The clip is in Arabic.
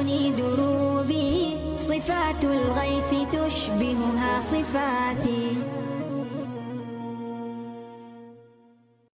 كالغيث دروبي صفات الغيث تشبه